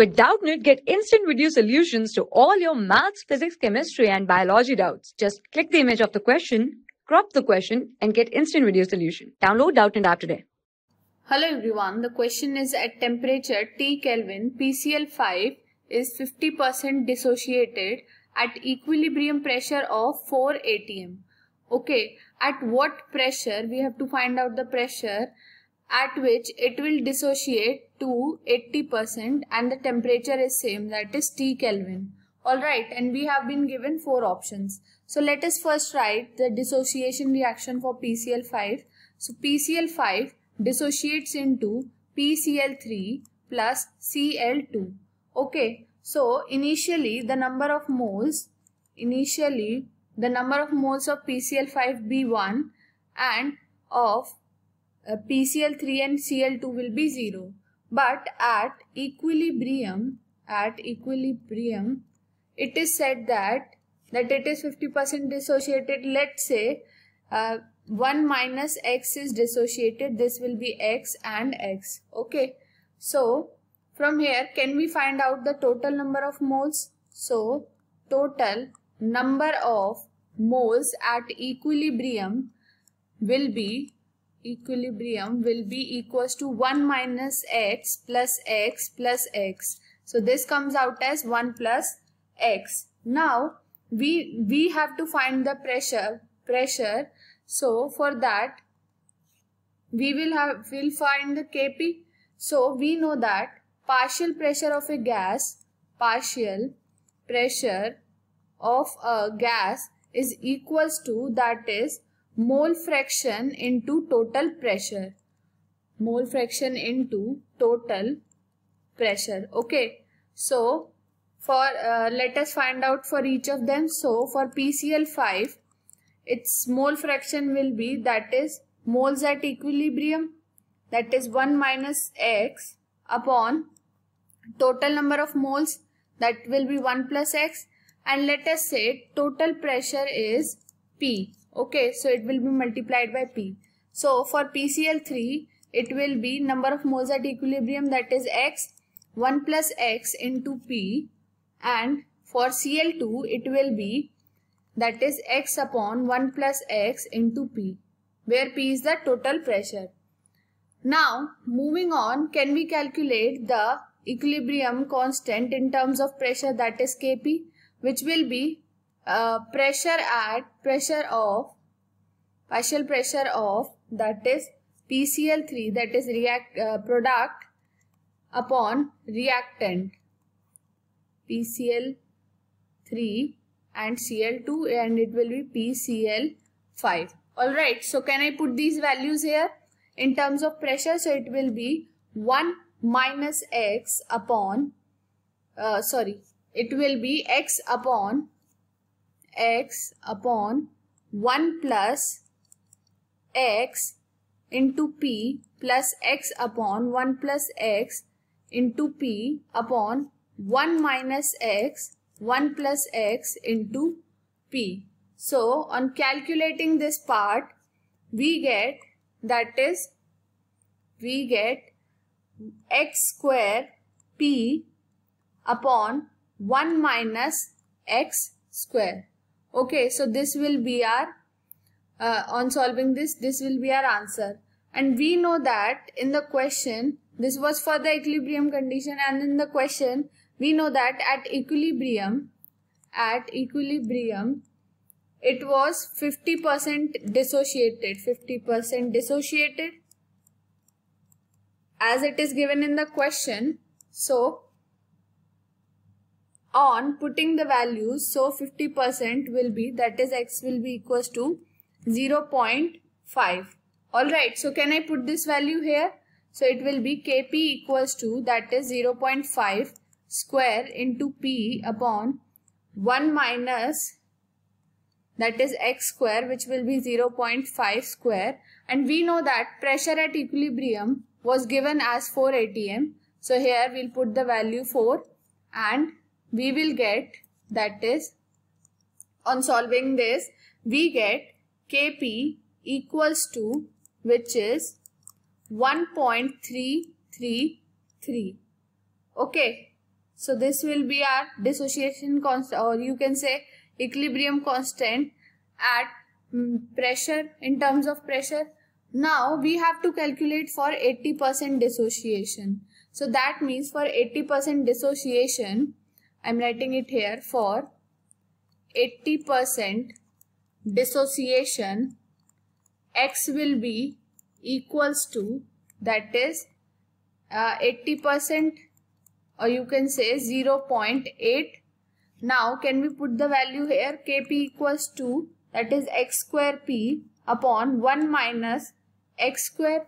With Doubtnut, get instant video solutions to all your maths, physics, chemistry, and biology doubts. Just click the image of the question, crop the question, and get instant video solution. Download Doubtnut app today. Hello everyone, the question is at temperature T Kelvin, PCl5 is 50% dissociated at equilibrium pressure of 4 atm. Okay, at what pressure? We have to find out the pressure at which it will dissociate to 80% and the temperature is same that is T Kelvin. Alright and we have been given four options. So let us first write the dissociation reaction for PCl5. So PCl5 dissociates into PCl3 plus Cl2. Okay, so initially the number of moles, initially the number of moles of PCl5B1 and of uh, PCl3 and Cl2 will be 0. But at equilibrium, at equilibrium, it is said that that it is 50% dissociated. Let's say uh, 1 minus x is dissociated. This will be x and x. Okay. So from here, can we find out the total number of moles? So total number of moles at equilibrium will be equilibrium will be equals to 1 minus x plus x plus x. So this comes out as 1 plus x. Now we we have to find the pressure pressure. So for that we will have we'll find the Kp. So we know that partial pressure of a gas partial pressure of a gas is equals to that is mole fraction into total pressure. Mole fraction into total pressure. Okay. So, for uh, let us find out for each of them. So, for PCl5, its mole fraction will be that is moles at equilibrium that is 1 minus x upon total number of moles that will be 1 plus x and let us say total pressure is P Okay, so it will be multiplied by P. So for PCl3, it will be number of moles at equilibrium that is X, 1 plus X into P and for Cl2, it will be that is X upon 1 plus X into P where P is the total pressure. Now, moving on, can we calculate the equilibrium constant in terms of pressure that is Kp which will be uh, pressure at pressure of partial pressure of that is PCl3 that is react uh, product upon reactant. PCl3 and Cl2 and it will be PCl5 alright so can I put these values here? In terms of pressure so it will be 1 minus x upon uh, sorry it will be x upon x upon 1 plus x into p plus x upon 1 plus x into p upon 1 minus x 1 plus x into p. So on calculating this part we get that is we get x square p upon 1 minus x square. Okay, so this will be our, uh, on solving this, this will be our answer. And we know that in the question, this was for the equilibrium condition and in the question, we know that at equilibrium, at equilibrium, it was 50% dissociated, 50% dissociated as it is given in the question. So, on putting the values so 50% will be that is x will be equals to 0 0.5 alright so can I put this value here? So it will be kp equals to that is 0 0.5 square into p upon 1 minus that is x square which will be 0 0.5 square. And we know that pressure at equilibrium was given as 4 atm so here we'll put the value 4 and we will get that is on solving this we get Kp equals to which is 1.333 okay So this will be our dissociation constant or you can say equilibrium constant at mm, pressure in terms of pressure. Now we have to calculate for 80% dissociation. So that means for 80% dissociation, I'm writing it here for 80% dissociation, x will be equals to that is 80% uh, or you can say 0.8 now can we put the value here? Kp equals to that is x square p upon 1 minus x square.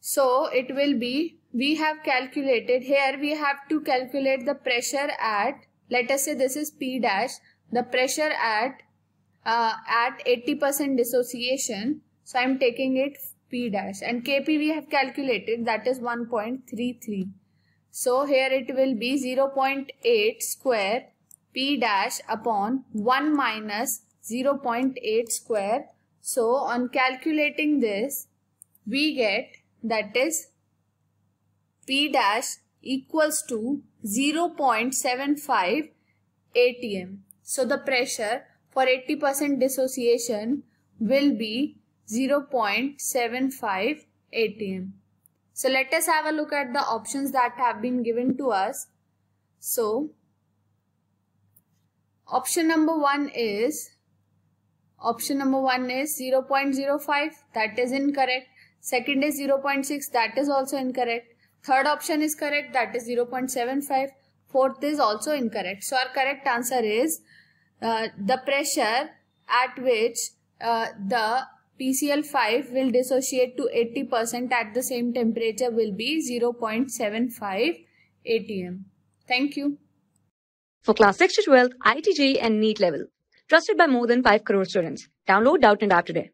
So it will be we have calculated here we have to calculate the pressure at let us say this is p dash the pressure at uh, at 80% dissociation. So i'm taking it p dash and kp we have calculated that is 1.33 so here it will be 0.8 square p dash upon 1 minus 0.8 square. So on calculating this we get that is p dash equals to 0.75 atm so the pressure for 80% dissociation will be 0.75 atm. So let us have a look at the options that have been given to us. So option number 1 is option number 1 is 0.05 that is incorrect. Second is 0.6 that is also incorrect. Third option is correct that is 0.75. Fourth is also incorrect. So our correct answer is uh, the pressure at which uh, the PCl5 will dissociate to 80% at the same temperature will be 0.75 atm. Thank you. For class 6 to 12, IIT JEE and NEET level. Trusted by more than 5 crore students. Download Doubtnut App today.